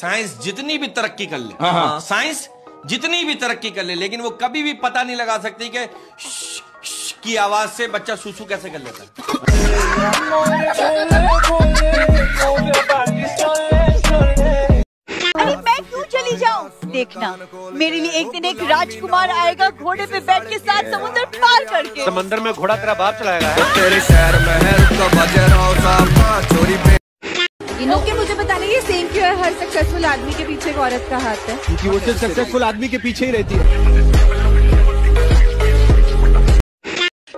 Science जितनी भी तरक्की कर ले। हाँ, हाँ। साइंस जितनी भी तरक्की कर ले लेकिन वो कभी भी पता नहीं लगा सकती कि की आवाज़ से बच्चा सुसु कैसे कर लेता है। अरे मैं क्यों चली जाऊँ? देखना मेरे लिए एक दिन एक राजकुमार आएगा घोड़े पे बैठ के साथ समुद्र पार करके। समंदर में घोड़ा तेरा बाप चलाएगा तेरे शहर महल का चोरी पे ओके मुझे बताना ये सेम क्यों है हर सक्सेसफुल आदमी के पीछे एक औरत का हाथ है। क्योंकि वो सिर्फ़ सक्सेसफुल आदमी के पीछे ही रहती है।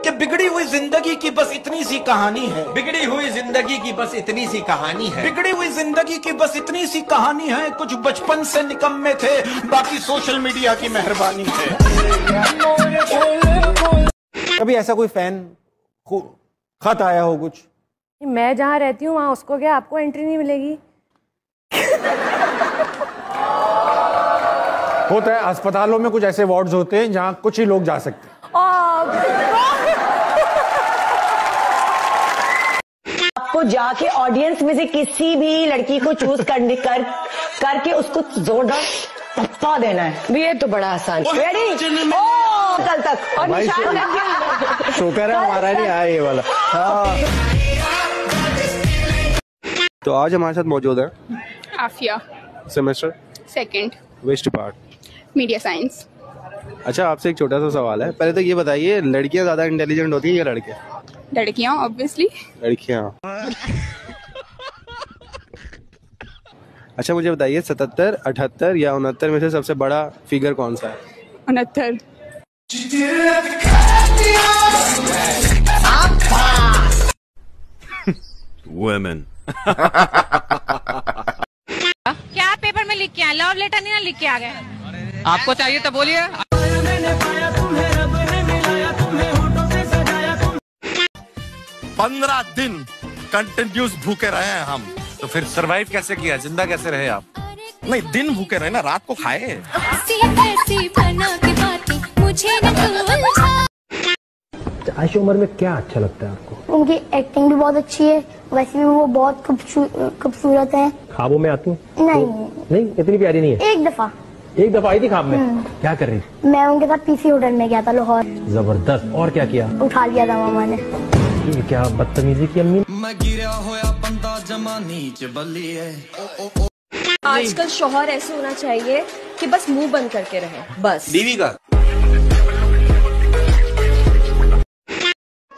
कि बिगड़ी हुई ज़िंदगी की बस इतनी सी कहानी है। बिगड़ी हुई ज़िंदगी की बस इतनी सी कहानी है। बिगड़ी हुई ज़िंदगी की बस इतनी सी कहानी है कुछ बचपन से निकम्मे थे बाकी सोशल मीडिया की मेहरबानी है। कभी ऐसा कोई फ़ैन खत आया हो कुछ? मैं जहाँ रहती हूँ वहाँ उसको क्या आपको एंट्री नहीं मिलेगी? होता है अस्पतालों में कुछ ऐसे वार्ड्स होते हैं जहाँ कुछ ही लोग जा सकते हैं। आपको जाके ऑडियंस में से किसी भी लड़की को चूज़ करने कर करके उसको जोरदार पप्पा देना है। ये तो बड़ा आसान। रेडी कल तक। और निशान शुक्र है हमारा नहीं आया ये वाला। तो आज हमारे साथ मौजूद है। Afia. Semester second west part media science अच्छा आपसे एक छोटा सा सवाल है। पहले तो ये बताइए लड़कियाँ ज़्यादा इंटेलिजेंट होती हैं या लड़के? लड़कियाँ ऑब्वियसली लड़कियाँ। अच्छा मुझे बताइए सतहत्तर अठहत्तर या उनहत्तर में से सबसे बड़ा फिगर कौन सा है? उनहत्तर। वुमेन क्या पेपर में लिख के आए? लव लेटर नहीं ना लिख के आ गए? आपको चाहिए तो बोलिए। पंद्रह दिन कंटिन्यूस भूखे रहे हैं हम। तो फिर सरवाइव कैसे किया? ज़िंदा कैसे रहे आप? नहीं दिन भूखे रहे ना रात को खाए। आयशा उम्र में क्या अच्छा लगता है आपको? उनकी एक्टिंग भी बहुत अच्छी है। वैसे भी वो बहुत खूबसूरत है। ख्वाबों में आती हूँ? नहीं। तो, नहीं इतनी प्यारी नहीं है? एक दफ़ा। एक दफ़ा आई थी खाब में? क्या कर रही? थी मैं उनके साथ पीसी होटल में गया था लाहौर। ज़बरदस्त। और क्या किया? उठा लिया था मामा ने। ये क्या बदतमीजी की अम्मी? मैं गिरा होया बंदा जमा नीच बल्ली है। आजकल शोहर ऐसे होना चाहिए कि बस मुँह बंद करके रहे। बस। बीवी का?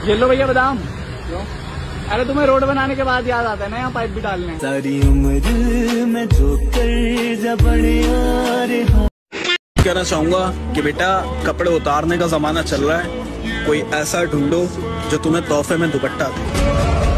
ये लो भैया बादाम। अरे तुम्हें रोड बनाने के बाद याद आता है ना यहाँ पाइप भी डालने। सारी उम्र में जो कर कहना चाहूँगा कि बेटा कपड़े उतारने का जमाना चल रहा है। कोई ऐसा ढूंढो जो तुम्हें तोहफे में दुपट्टा दे।